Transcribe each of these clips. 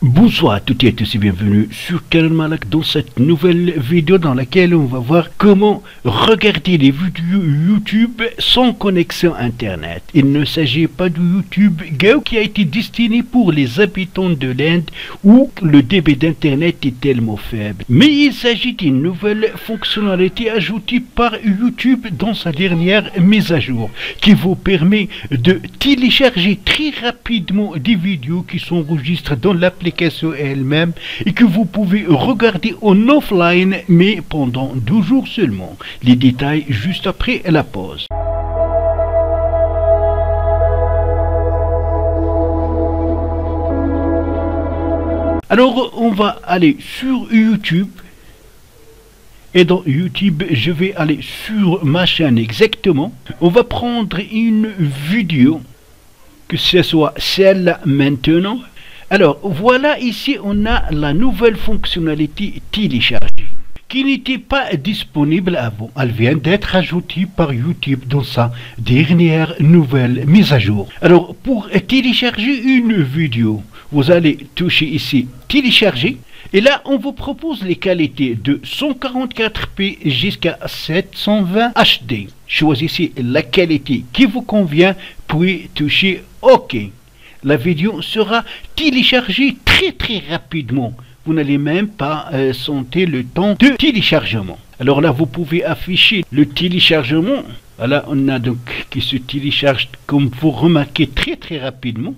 Bonsoir à toutes et à tous et bienvenue sur Canal Malak dans cette nouvelle vidéo dans laquelle on va voir comment regarder les vidéos YouTube sans connexion internet. Il ne s'agit pas de YouTube Go qui a été destiné pour les habitants de l'Inde où le débit d'internet est tellement faible. Mais il s'agit d'une nouvelle fonctionnalité ajoutée par YouTube dans sa dernière mise à jour qui vous permet de télécharger très rapidement des vidéos qui s'enregistrent dans l'application elle-même et que vous pouvez regarder en offline mais pendant deux jours seulement. Les détails juste après la pause. Alors on va aller sur YouTube et dans YouTube, je vais aller sur ma chaîne exactement. On va prendre une vidéo, que ce soit celle maintenant, alors voilà ici on a la nouvelle fonctionnalité téléchargée qui n'était pas disponible avant. Elle vient d'être ajoutée par YouTube dans sa dernière nouvelle mise à jour. Alors pour télécharger une vidéo, vous allez toucher ici télécharger et là on vous propose les qualités de 144p jusqu'à 720 HD. Choisissez la qualité qui vous convient puis touchez OK la vidéo sera téléchargée très très rapidement. Vous n'allez même pas euh, sentir le temps de téléchargement. Alors là, vous pouvez afficher le téléchargement. Voilà, on a donc qui se télécharge comme vous remarquez très très rapidement.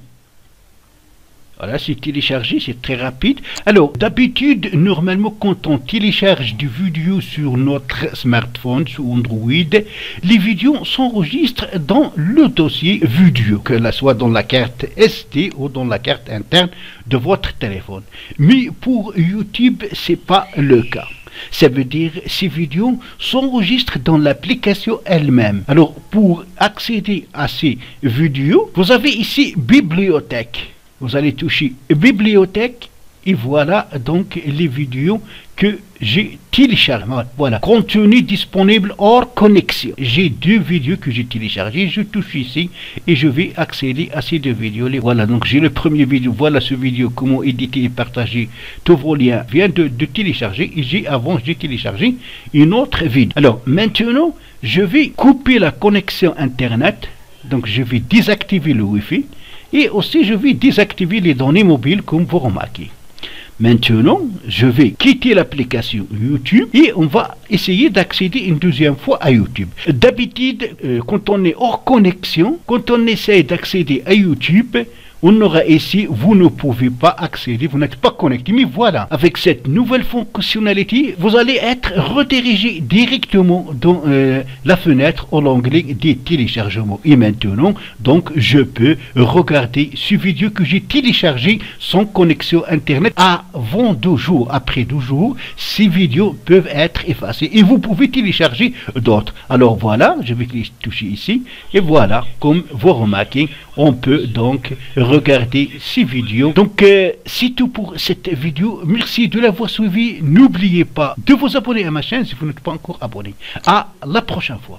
Voilà, c'est téléchargé, c'est très rapide. Alors, d'habitude, normalement, quand on télécharge des vidéos sur notre smartphone, sous Android, les vidéos s'enregistrent dans le dossier vidéo, que ce soit dans la carte SD ou dans la carte interne de votre téléphone. Mais pour YouTube, c'est pas le cas. Ça veut dire ces vidéos s'enregistrent dans l'application elle-même. Alors, pour accéder à ces vidéos, vous avez ici Bibliothèque vous allez toucher bibliothèque et voilà donc les vidéos que j'ai téléchargées. Voilà, contenu disponible hors connexion. J'ai deux vidéos que j'ai téléchargées. Je touche ici et je vais accéder à ces deux vidéos. Voilà, donc j'ai le premier vidéo. Voilà ce vidéo, comment éditer et partager tous vos liens. Vient de, télécharger et j'ai avant j'ai téléchargé une autre vidéo. Alors maintenant, je vais couper la connexion internet. Donc je vais désactiver le Wi-Fi. Et aussi, je vais désactiver les données mobiles comme vous remarquez. Maintenant, je vais quitter l'application YouTube et on va essayer d'accéder une deuxième fois à YouTube. D'habitude, euh, quand on est hors connexion, quand on essaie d'accéder à YouTube, on aura ici, vous ne pouvez pas accéder, vous n'êtes pas connecté. Mais voilà, avec cette nouvelle fonctionnalité, vous allez être redirigé directement dans euh, la fenêtre ou l'onglet des téléchargements. Et maintenant, donc, je peux regarder ce vidéo que j'ai téléchargé sans connexion Internet avant deux jours. Après deux jours, ces vidéos peuvent être effacées et vous pouvez télécharger d'autres. Alors voilà, je vais toucher ici et voilà, comme vous remarquez, on peut donc regarder ces vidéos. Donc euh, c'est tout pour cette vidéo. Merci de l'avoir suivi. N'oubliez pas de vous abonner à ma chaîne si vous n'êtes pas encore abonné. À la prochaine fois.